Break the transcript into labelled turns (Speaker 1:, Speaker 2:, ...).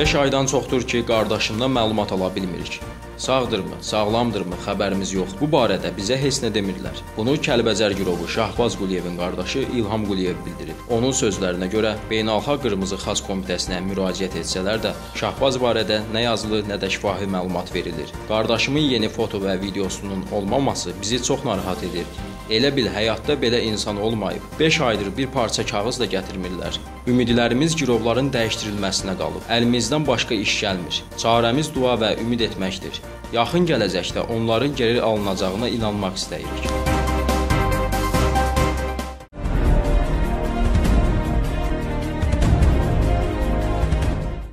Speaker 1: 5 aydan çoxdur ki, qardaşımdan məlumat ala bilmirik. Sağdırmı, sağlamdırmı xəbərimiz yoxdur. Bu barədə bizə heç nə demirlər. Bunu Kəlbəcər girovu Şahbaz Quliyevin qardaşı İlham Quliyev bildirib. Onun sözlərinə görə Beynəlxalq Qırmızı Xaç Komitəsinə müraciət etsələr də Şahbaz barədə nə yazılı, nə də şifahi məlumat verilir. Qardaşımın yeni foto və videosunun olmaması bizi çox narahat edir. Elə bil həyatda belə insan olmayıb. 5 aydır bir parça kağız da gətirmirlər. Ümidlərimiz girovların dəyişdirilməsinə qalıb. Əlimizdən başqa iş gəlmir. Çarəmiz dua və ümid etməkdir. Yaxın gələcəkdə onların geri alınacağına inanmaq istəyirik.